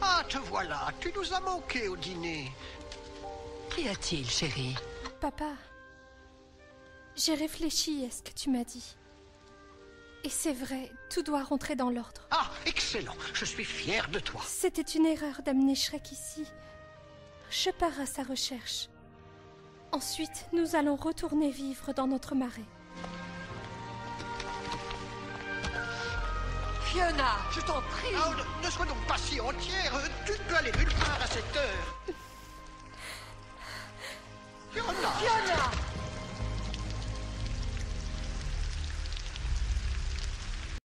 Ah, te voilà. Tu nous as manqué au dîner. Qu'y a-t-il, chérie? Papa, j'ai réfléchi à ce que tu m'as dit. Et c'est vrai, tout doit rentrer dans l'ordre. Ah, excellent. Je suis fier de toi. C'était une erreur d'amener Shrek ici. Je pars à sa recherche. Ensuite, nous allons retourner vivre dans notre marais. Fiona, je t'en prie. Ne, ne sois donc pas si entière. Tu